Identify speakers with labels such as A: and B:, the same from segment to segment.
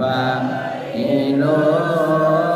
A: phật di lô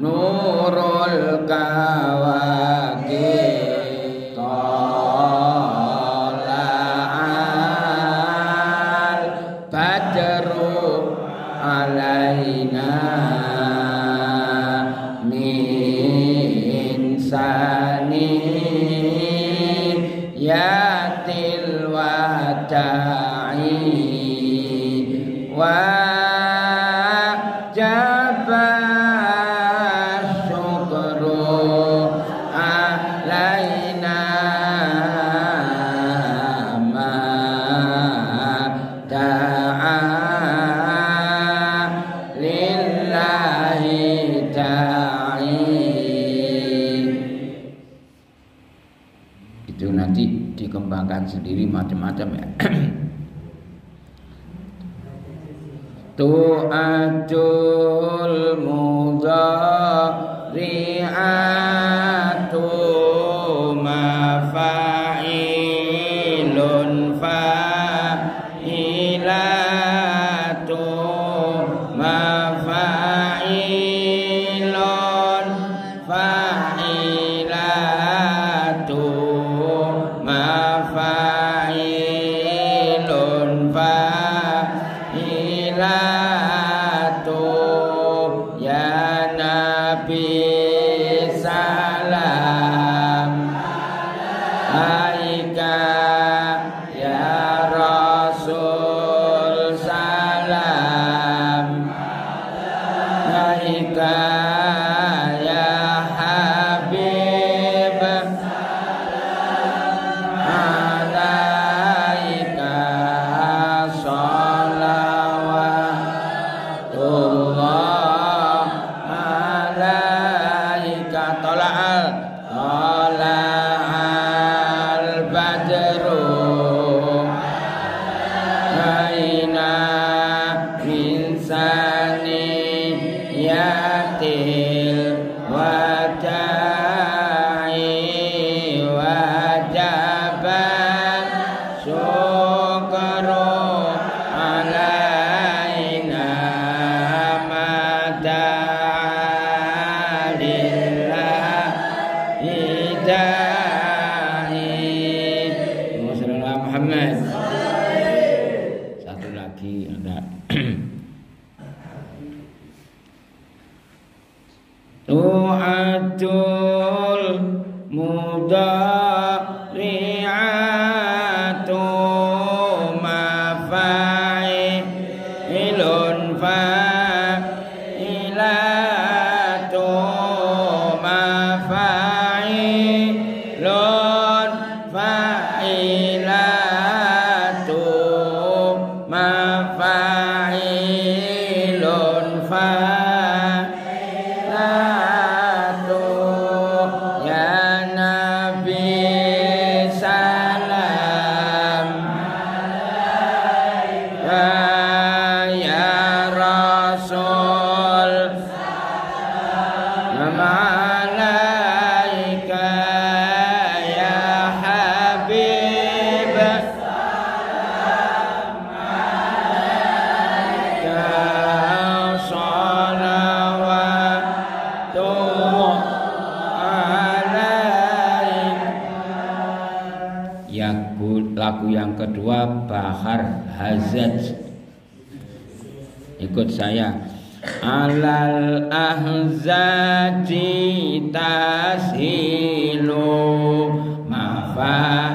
A: nurul kawaki tolal badru alaina min sani yatil wada'i wa perasaan sendiri macam-macam ya. Tu'atul muzariatu mafa thì hoa رؤة المضارعات مفاعل فاعلات مفاعل فاعلات مفاعل Ikut saya. Alal ahzati tashilu mafa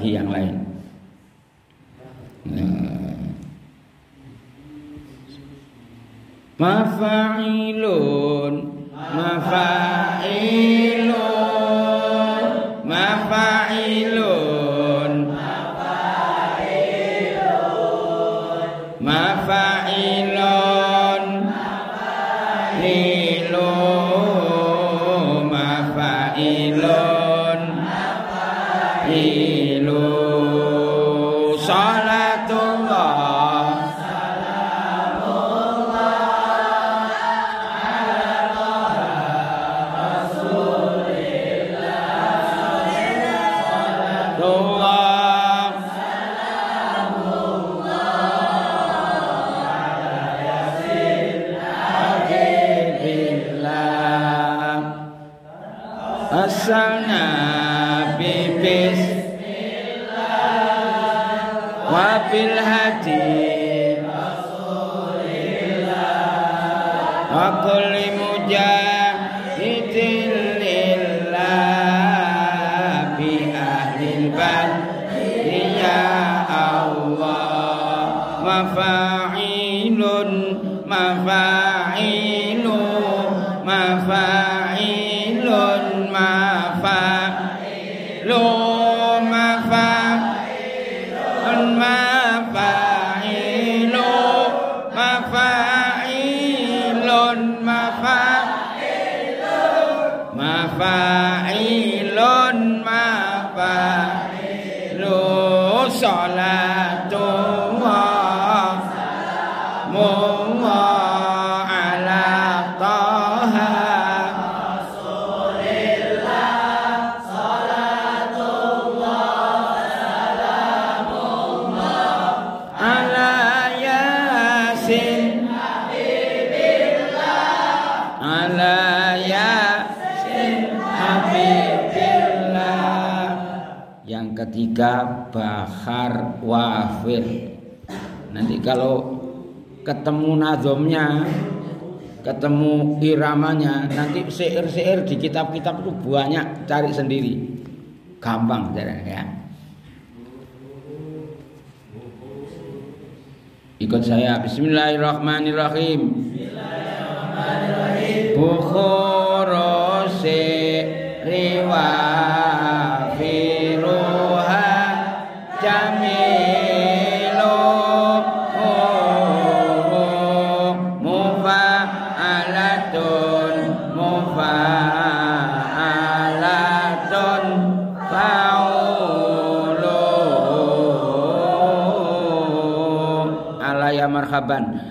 A: ที่อย่างไร Apple. চলা kalau ketemu nazomnya ketemu iramanya nanti seir-seir di kitab-kitab itu banyak cari sendiri. Gampang ya. Ikut saya. Bismillahirrahmanirrahim, Bismillahirrahmanirrahim. Bukhoro riwayat. bạn.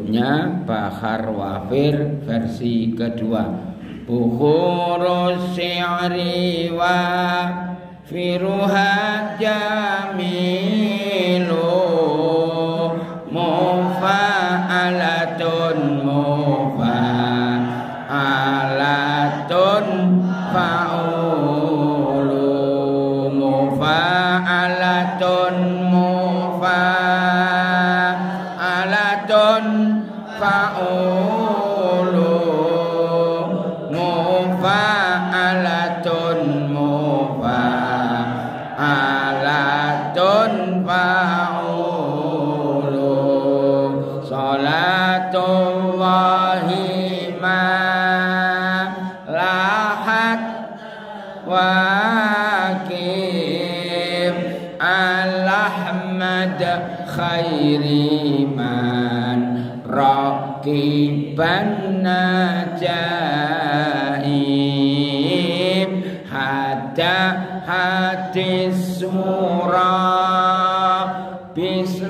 A: Berikutnya Bahar Wafir versi kedua. Bukhurus syi'ri wa firuha jamilu salatullah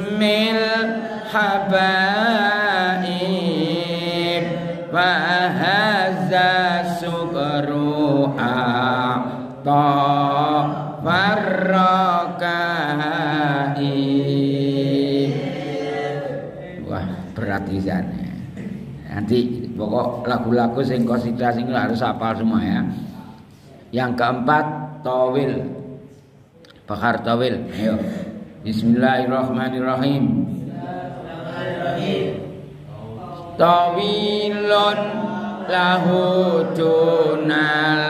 A: bismil habaib wa hadza sukru ta farrakai wah berat sana nanti pokok lagu-lagu sing kosida sing harus hafal semua ya. Yang keempat tawil. Bakar tawil. Ayo Bismillahirrahmanirrahim. Tawilun lahu tunal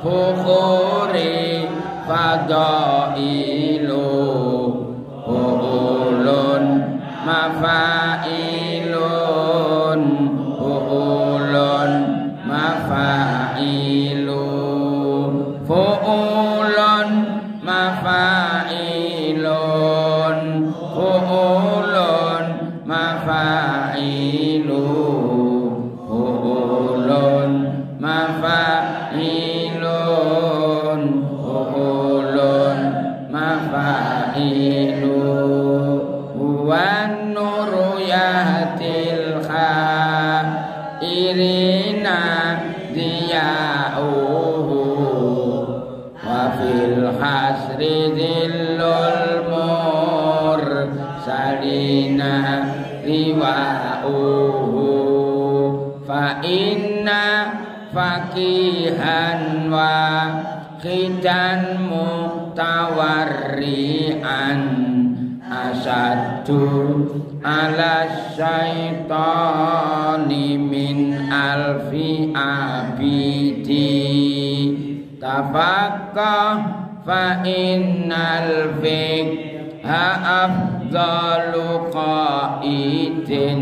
A: bukhuri fadailu Bu'ulun mafailun Bu'ulun mafailun Fu'ulun mafailun diya'uhu Wa fil hasri dhillul mursalina riwa'uhu Fa inna fakihan wa khidan alfi abidi. Tafakkah fa innal fikha afdalu qaidin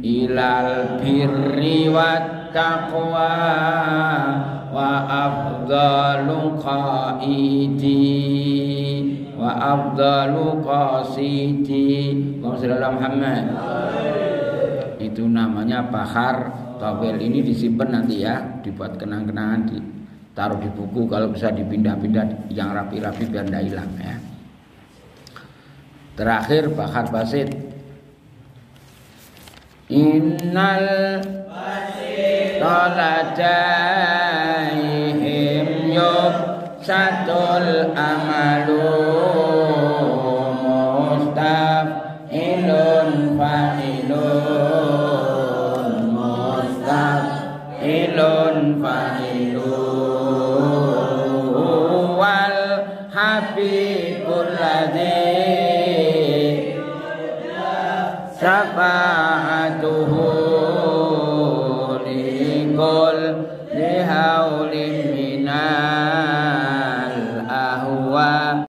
A: ilal birri wat taqwa wa afdalu qaidi wa afdalu qasidi. Muhammad itu namanya bahar tawil ini disimpan nanti ya dibuat kenang-kenangan ditaruh di buku kalau bisa dipindah-pindah yang rapi-rapi biar tidak hilang ya. Terakhir bahar basit. Innal taladaihim yuk satul amalu mustafilun fa'ilun